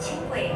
轻轨